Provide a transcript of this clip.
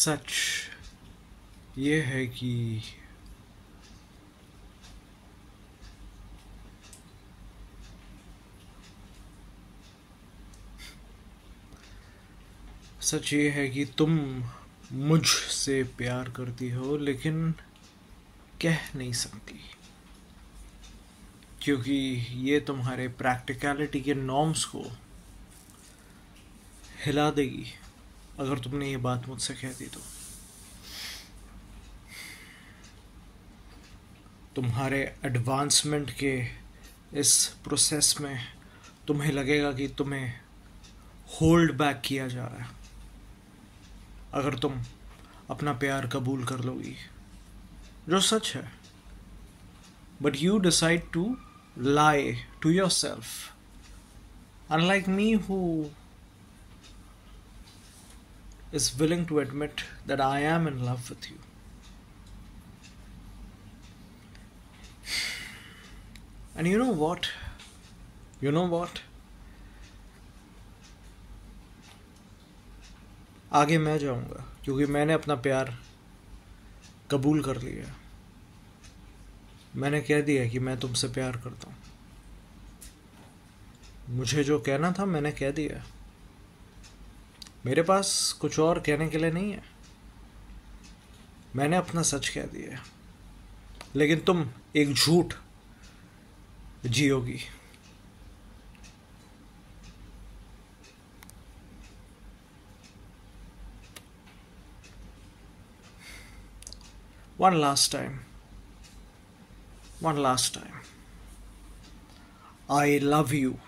सच ये है कि सच ये है कि तुम मुझसे प्यार करती हो, लेकिन कह नहीं सकती। क्योंकि ये तुम्हारे प्रैक्टिकलिटी के नॉर्म्स को हिला देगी। अगर तुमने ये बात मुझसे कह दी तो। तुम्हारे एडवांसमेंट के इस प्रोसेस में तुम्हें लगेगा कि तुम्हें होल्ड बैक किया जा रहा है। अगर तुम अपना प्यार कबूल कर लोगी जो सच है। But you decide to lie to yourself. Unlike me, who is willing to admit that I am in love with you. And you know what? You know what? आगे मैं जाऊँगा क्योंकि मैंने अपना प्यार कबूल कर लिया मैंने कह दिया कि मैं तुमसे प्यार करता हूँ मुझे जो कहना था मैंने कह दिया मेरे पास कुछ और कहने के लिए नहीं है मैंने अपना सच कह दिया लेकिन तुम एक झूठ जियोगी one last time one last time. I love you.